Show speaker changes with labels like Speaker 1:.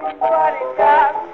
Speaker 1: What is happening?